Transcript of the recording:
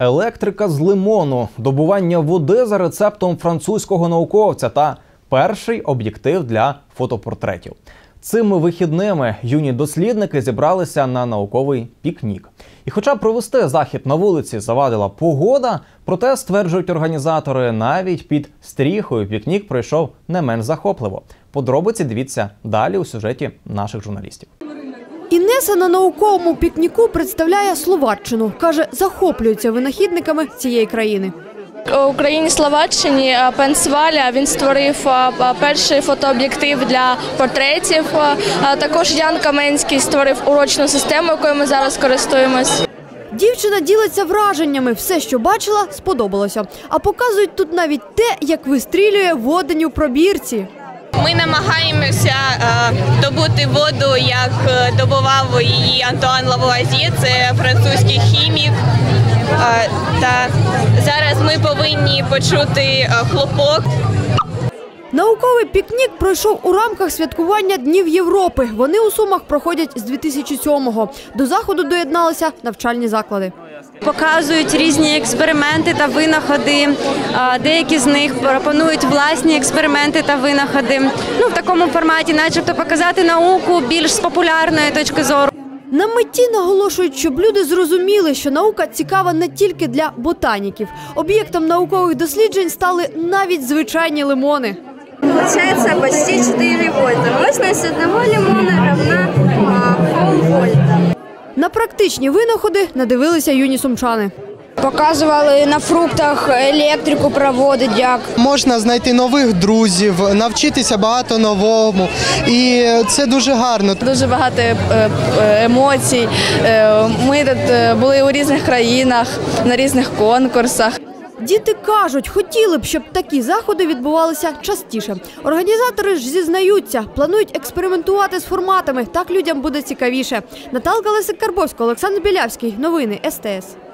електрика з лимону, добування води за рецептом французького науковця та перший об'єктив для фотопортретів. Цими вихідними юні дослідники зібралися на науковий пікнік. І хоча провести захід на вулиці завадила погода, проте стверджують організатори, навіть під стріхою пікнік пройшов не менш захопливо. Подробиці дивіться далі у сюжеті наших журналістів. Інеса на науковому пікніку представляє Словаччину. Каже, захоплюється винахідниками цієї країни. У країні Словаччині а, пан він створив а, перший фотооб'єктив для портретів. Також Ян Каменський створив урочну систему, якою ми зараз користуємось. Дівчина ділиться враженнями. Все, що бачила, сподобалося. А показують тут навіть те, як вистрілює водень у пробірці. Ми намагаємося е, добути воду, як е, добував її Антуан Лавуазі, це французький хімік. Е, та зараз ми повинні почути хлопок. Науковий пікнік пройшов у рамках святкування Днів Європи. Вони у Сумах проходять з 2007-го. До заходу доєдналися навчальні заклади. Показують різні експерименти та винаходи. А, Деякі з них пропонують власні експерименти та винаходи. Ну в такому форматі, начебто, показати науку більш з популярної точки зору. На меті наголошують, щоб люди зрозуміли, що наука цікава не тільки для ботаніків. Об'єктом наукових досліджень стали навіть звичайні лимони. Получается почти 4 вольта. Мощность одного лимона равна. На практичні винаходи надивилися юні сумчани. Показували на фруктах електрику проводить як. можна знайти нових друзів, навчитися багато новому, і це дуже гарно. Дуже багато е, е, емоцій. Е, Ми тут були у різних країнах, на різних конкурсах. Діти кажуть, хотіли б, щоб такі заходи відбувалися частіше. Організатори ж зізнаються, планують експериментувати з форматами. Так людям буде цікавіше. Наталка Лесик Карбовська, Олександр Білявський. Новини СТС.